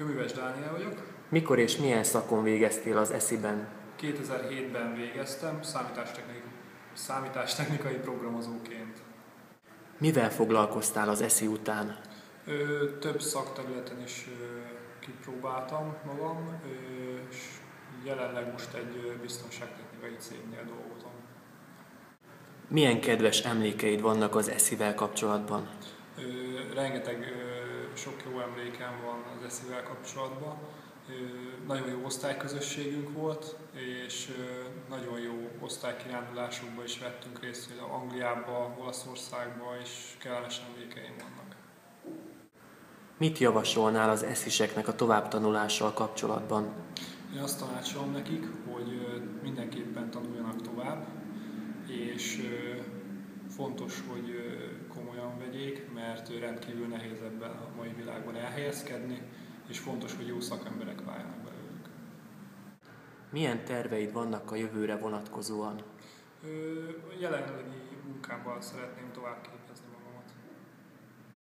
Köműves Dániel vagyok. Mikor és milyen szakon végeztél az esziben? 2007-ben végeztem számítástechnikai, számítástechnikai programozóként. Mivel foglalkoztál az eszi után? Ö, több szakterületen is ö, kipróbáltam magam, ö, és jelenleg most egy biztonságtechnikai cégnél dolgozom. Milyen kedves emlékeid vannak az eszivel kapcsolatban? Ö, rengeteg ö, sok jó emlékem van az eszivel kapcsolatban. Nagyon jó osztályközösségünk volt, és nagyon jó osztálykirándulásokban is vettünk részt, például Angliába, Olaszországba, és kellemes emlékeim vannak. Mit javasolnál az esziseknek a továbbtanulással kapcsolatban? Én azt tanácsolom nekik, hogy mindenképpen tanuljanak tovább, és fontos, hogy komolyan vegyék, mert rendkívül nehéz ebben a mai világban elhelyezkedni, és fontos, hogy jó szakemberek váljanak belőlük. Milyen terveid vannak a jövőre vonatkozóan? Jelenlegi munkámban szeretném tovább képezni